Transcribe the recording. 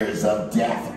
Years of death